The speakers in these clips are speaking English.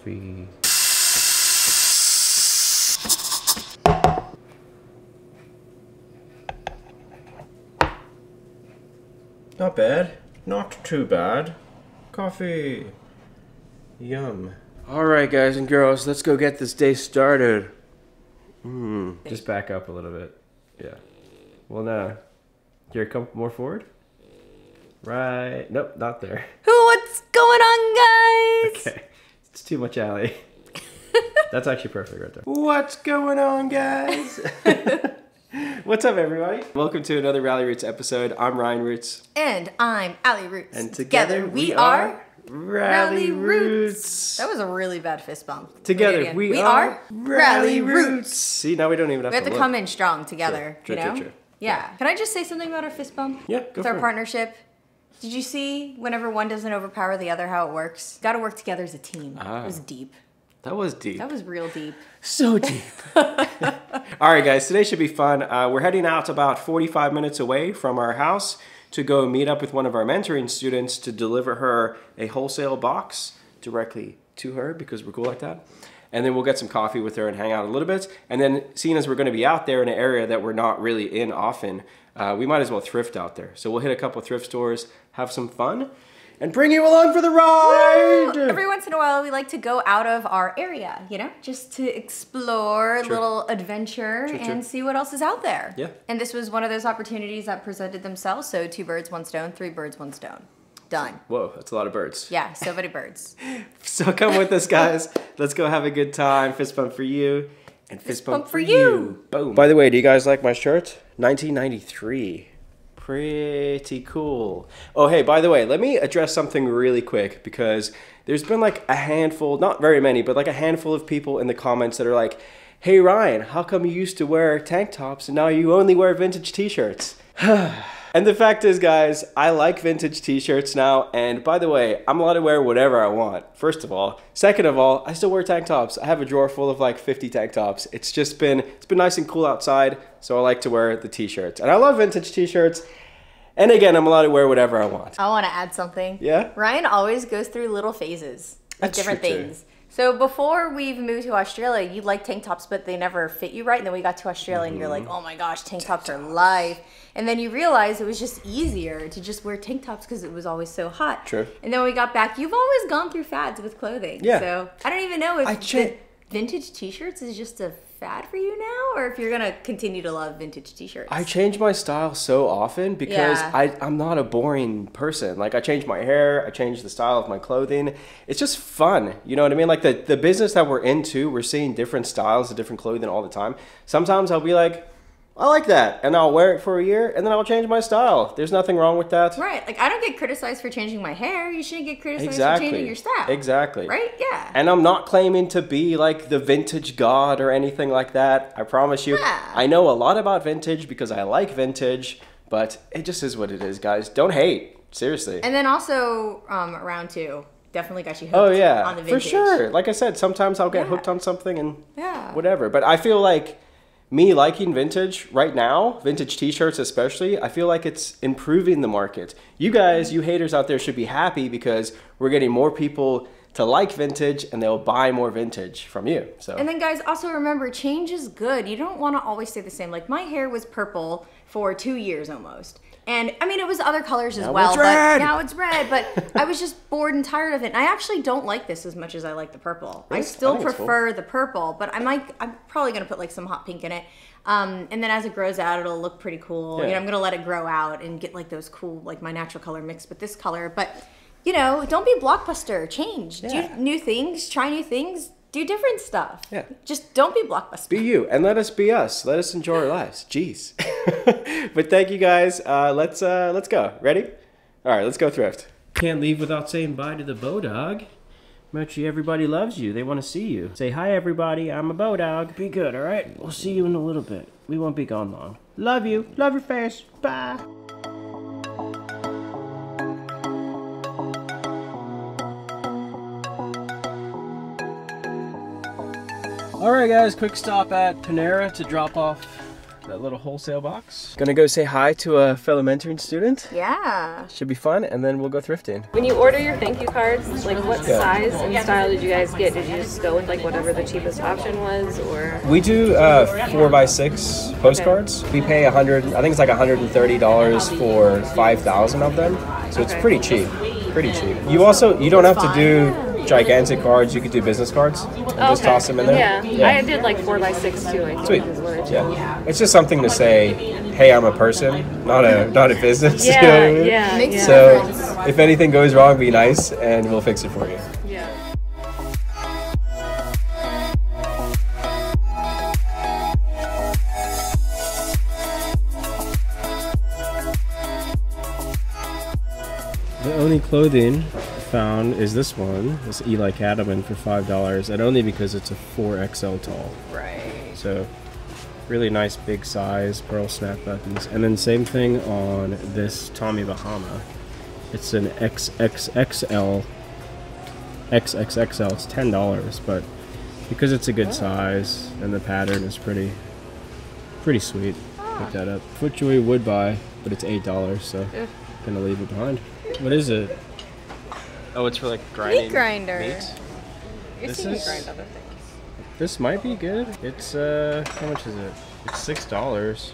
coffee. Not bad. Not too bad. Coffee. Yum. Alright, guys and girls, let's go get this day started. Hmm. Just back up a little bit. Yeah. Well, now. Here, come more forward. Right. Nope, not there. What's too much alley. That's actually perfect right there. What's going on, guys? What's up, everybody? Welcome to another Ralli Roots episode. I'm Ryan Roots. And I'm Allie Roots. And together, we, are Ralli Roots. That was a really bad fist bump. Let me do it Together we, we are, are Ralli Roots. See, now we don't even have We have to to look. come in strong together, True, you true, know? true, true. Yeah. Can I just say something about our fist bump? Yeah, go With for our it. partnership. Did you see whenever one doesn't overpower the other how it works? Got to work together as a team. Ah. It was deep. That was deep. That was real deep. So deep. All right, guys, today should be fun. Uh, we're heading out about 45 minutes away from our house to go meet up with one of our mentoring students to deliver her a wholesale box directly to her because we're cool like that. And then we'll get some coffee with her and hang out a little bit. And then, seeing as we're going to be out there in an area that we're not really in often, uh, we might as well thrift out there. So we'll hit a couple thrift stores, have some fun, and bring you along for the ride. Every once in a while, we like to go out of our area, you know, just to explore True. little adventure True, true. and see what else is out there. Yeah. And this was one of those opportunities that presented themselves. So, two birds, one stone, three birds, one stone. Done. Whoa, that's a lot of birds. Yeah, so many birds. So come with us, guys. Let's go have a good time. Fist bump for you. And fist, bump, bump for for you. you. Boom. By the way, do you guys like my shirt? 1993. Pretty cool. Oh, hey, by the way, let me address something really quick because there's been like a handful, not very many, but like a handful of people in the comments that are like, hey, Ryan, how come you used to wear tank tops and now you only wear vintage t shirts? And the fact is, guys, I like vintage t-shirts now. And by the way, I'm allowed to wear whatever I want. First of all, second of all, I still wear tank tops. I have a drawer full of like 50 tank tops. It's just been it's been nice and cool outside, so I like to wear the t-shirts. And I love vintage t-shirts. And again, I'm allowed to wear whatever I want. I want to add something. Yeah? Ryan always goes through little phases of That's different things. too. So before we've moved to Australia, you like tank tops, but they never fit you right. And then we got to Australia, and you're like, Mm-hmm. "Oh my gosh, tank tops are life." And then you realize it was just easier to just wear tank tops because it was always so hot. True. And then when we got back, you've always gone through fads with clothing. Yeah. So I don't even know if I cha- the vintage T-shirts is just a fad for you now, or if you're gonna continue to love vintage T-shirts. I change my style so often because Yeah. I, I'm not a boring person. Like I change my hair, I change the style of my clothing. It's just fun. You know what I mean? Like the, the business that we're into, we're seeing different styles of different clothing all the time. Sometimes I'll be like, I like that, and I'll wear it for a year, and then I'll change my style. There's nothing wrong with that. Right. Like I don't get criticized for changing my hair. You shouldn't get criticized Exactly. for changing your style. Exactly. Right? Yeah. And I'm not claiming to be like the vintage god or anything like that. I promise you. Yeah. I know a lot about vintage because I like vintage, but it just is what it is, guys. Don't hate. Seriously. and then also um, round two definitely got you hooked oh yeah. on the For sure. Like I said, sometimes I'll get Yeah. hooked on something and Yeah. whatever. But I feel like me liking vintage right now, vintage t-shirts especially, I feel like it's improving the market. You guys, you haters out there should be happy because we're getting more people to like vintage and they'll buy more vintage from you. So And then guys, also remember, change is good. You don't want to always stay the same. Like my hair was purple for two years almost. And I mean, it was other colors as Now well, it's but now it's red. But I was just bored and tired of it. And I actually don't like this as much as I like the purple. I still I it's cool. prefer the purple, but I might. I'm probably gonna put like some hot pink in it. Um, and then as it grows out, it'll look pretty cool. You Yeah. know, I'm gonna let it grow out and get like those cool, like my natural color mixed with this color. But you know, don't be blockbuster. Change. Yeah. Do new things. Try new things. Do different stuff. Yeah. Just don't be blockbuster. be you and let us be us. Let us enjoy our lives. Jeez. but thank you guys. Uh, let's uh, let's go. Ready? All right, let's go thrift. Can't leave without saying bye to the bow dog. Mochi, everybody loves you. They want to see you. Say hi, everybody. I'm a bow dog. Be good, all right? We'll see you in a little bit. We won't be gone long. Love you. Love your face. Bye. All right, guys. Quick stop at Panera to drop off that little wholesale box. Gonna go say hi to a fellow mentoring student. Yeah. Should be fun, and then we'll go thrifting. When you order your thank you cards, like what Yeah. size and style did you guys get? Did you just go with like whatever the cheapest option was, or We do uh, four by six postcards. We pay a hundred. I think it's like hundred and thirty dollars for five thousand of them. So it's pretty cheap. Pretty cheap. You also you don't have to do gigantic cards. You could do business cards. And just toss them in there. Yeah. I did like four by six too. I think Sweet. is what I did. Yeah. It's just something to say, hey, I'm a person, not a not a business. you know what I Yeah, mean? yeah, Makes yeah. So difference. if anything goes wrong, be nice, and we'll fix it for you. yeah. The only clothing found is this one. This Ely Cattleman for five dollars, and only because it's a four XL tall. Right. So really nice big size pearl snap buttons. And then same thing on this Tommy Bahama. It's an XXXL. XXXL. It's ten dollars, but because it's a good oh. size and the pattern is pretty pretty sweet. Pick ah. that up. FootJoy would buy, but it's eight dollars, so Ugh. gonna leave it behind. What is it? Oh, it's for like grinding Meat grinder. meat? You're This seeing is- grind other things. This might be good. It's uh, how much is it? It's six dollars.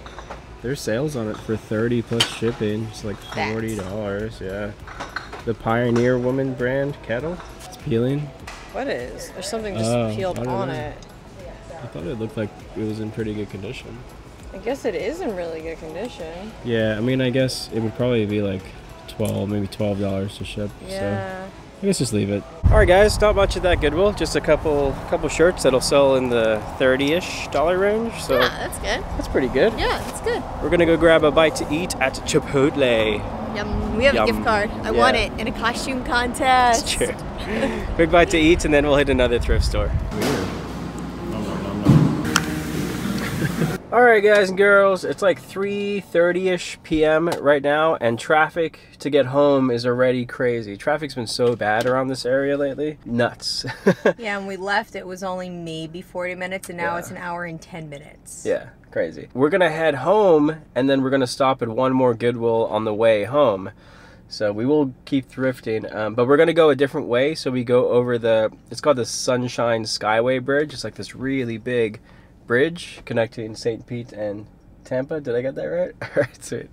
There's sales on it for thirty plus shipping. It's like forty dollars. Yeah. The Pioneer Woman brand kettle. It's peeling. What is? There's something just Oh, peeled on know. it. I thought it looked like it was in pretty good condition. I guess it is in really good condition. Yeah, I mean, I guess it would probably be like twelve, maybe twelve dollars to ship. So Yeah. I guess just leave it. All right, guys. Not much at that Goodwill. Just a couple, couple shirts that'll sell in the thirty-ish dollar range. So Yeah, that's good. that's pretty good. Yeah, that's good. We're gonna go grab a bite to eat at Chipotle. Yum. We have Yum. a gift card. I Yeah. won it in a costume contest. Sure. Quick bite to eat, and then we'll hit another thrift store. All right, guys and girls, it's like 3:30ish p.m. right now, and traffic to get home is already crazy. Traffic's been so bad around this area lately, nuts. Yeah, and we left. It was only maybe 40 minutes, and now Yeah. it's an hour and 10 minutes. yeah, crazy. We're gonna head home, and then we're gonna stop at one more Goodwill on the way home. So we will keep thrifting, um, but we're gonna go a different way. So we go over the. It's called the Sunshine Skyway Bridge. It's like this really big bridge connecting St. Pete and Tampa. Did I get that right? All right, sweet.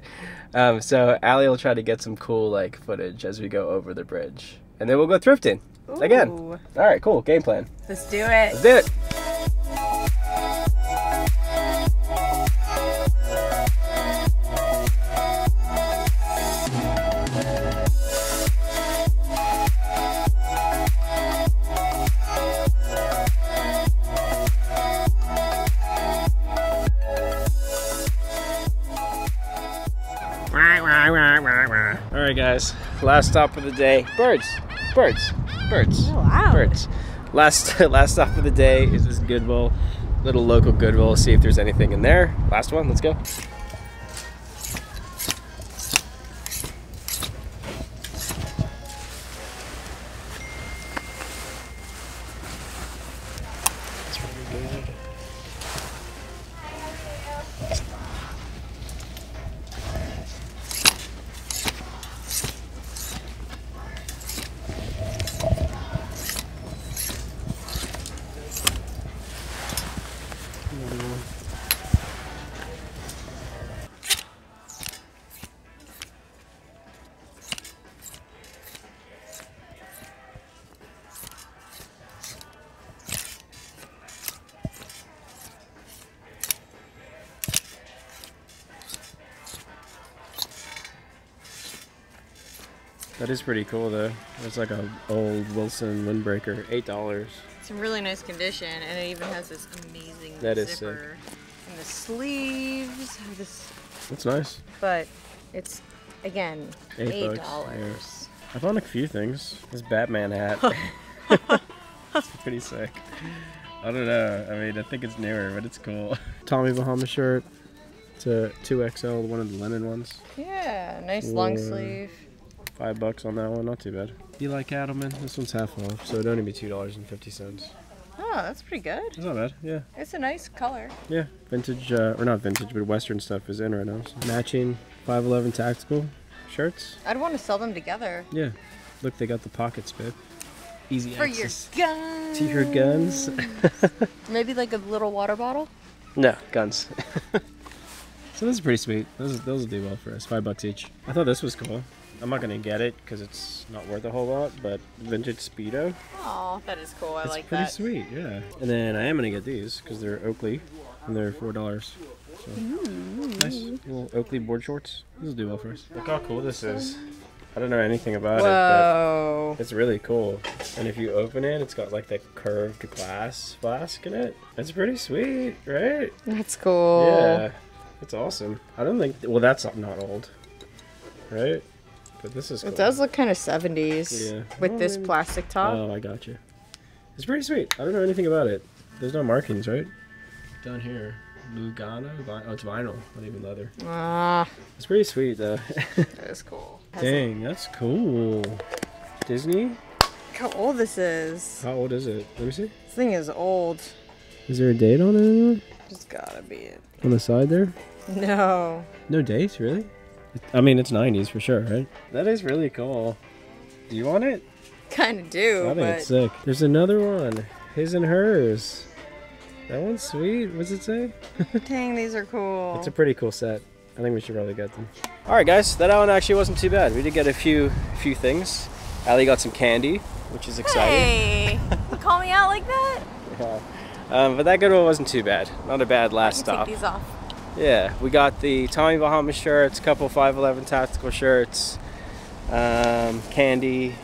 Um, so Allie will try to get some cool like footage as we go over the bridge, and then we'll go thrifting again. All right, cool. Game plan. Let's do it. Let's do it. Guys. Last stop of the day. Birds, birds, birds, Oh, wow. birds. Last last stop of the day is this Goodwill, little local Goodwill. See if there's anything in there. Last one. Let's go. That is pretty cool though. It's like a old Wilson windbreaker, eight dollars. It's in really nice condition, and it even has this amazing That is zipper. And the sleeves have this, That's nice. but it's again Eight dollars. I found a few things. This Batman hat. it's pretty sick. I don't know. I mean, I think it's newer, but it's cool. Tommy Bahama shirt. It's a 2XL, one of the linen ones. Yeah, nice long sleeve. Five bucks on that one, not too bad. You like Cattleman, this one's half off, so it'd only be two dollars and fifty cents. Oh, that's pretty good. It's not bad. Yeah. It's a nice color. Yeah. Vintage, uh, or not vintage, but Western stuff is in right now. So matching 511 tactical shirts. I'd want to sell them together. Yeah. Look, they got the pockets, babe. Easy For your guns. to your guns. Maybe like a little water bottle. no, guns. so this is pretty sweet. Those, those will do well for us. Five bucks each. I thought this was cool. I'm not gonna get it because it's not worth a whole lot, but vintage speedo. Oh, that is cool. I like that. It's like pretty that. sweet, yeah. And then I am gonna get these because they're Oakley, and they're four dollars. So mm. nice little Oakley board shorts. This will do well for us. Look how cool this is. I don't know anything about it, Whoa. but it's really cool. And if you open it, it's got like that curved glass flask in it. It's pretty sweet, right? That's cool. Yeah, it's awesome. I don't think. Well, that's not old, right? But this is. Cool. It does look kind of 70s Yeah. with Well, this maybe- plastic top. Oh, I got you. It's pretty sweet. I don't know anything about it. There's no markings, right? Down here. Lugano? Oh, it's vinyl, not even leather. Ah, It's pretty sweet, though. that is cool. Dang, that's cool. Disney? Look how old this is. How old is it? Let me see. This thing is old. Is there a date on it anywhere? Just gotta be it. On the side there? No. No date, really? I mean, it's 90s for sure, right? That is really cool. Do you want it? Kind of do, I think but it's sick. There's another one. His and hers. That one's sweet. What's it say? dang, these are cool. It's a pretty cool set. I think we should probably get them. All right, guys, that one actually wasn't too bad. We did get a few, few things. Allie got some candy, which is exciting. Hey, you call me out like that? Yeah. Um, but that good one wasn't too bad. Not a bad last Take stop. these off. Yeah, we got the Tommy Bahama shirts, a couple 511 tactical shirts, um, candy.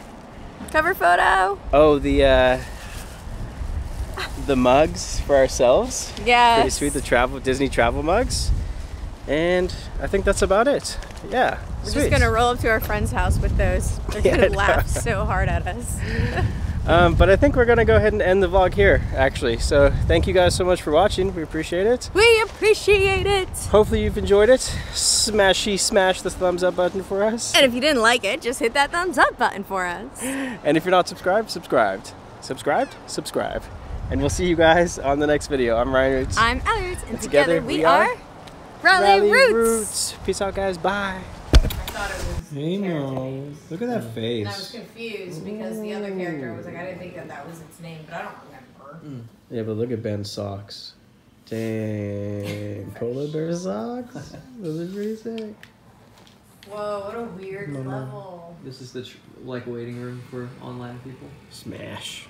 Cover photo. Oh, the uh, the mugs for ourselves. Yeah. Pretty sweet. The travel Disney travel mugs, and I think that's about it. Yeah, We're sweet. just gonna roll up to our friend's house with those. They're Yeah, gonna laugh so hard at us. Um, but I think we're gonna go ahead and end the vlog here, actually. So thank you guys so much for watching. We appreciate it. We appreciate it. Hopefully you've enjoyed it. Smashy smash the thumbs up button for us. And if you didn't like it, just hit that thumbs up button for us. And if you're not subscribed, subscribed. Subscribed? Subscribe. And we'll see you guys on the next video. I'm Ryan Roots. I'm Alex, and together together, we, are, are Ralli, Roots. Peace out, guys. Bye. I thought Hey, no. Look at that And I was confused because the other character was like, I didn't think that that was its name, but I don't remember. Hmm. Yeah, but look at Ben's socks. Dang. Polar bear socks? Those are pretty sick. Whoa, what a weird level. This is the tr- like waiting room for online people. Smash.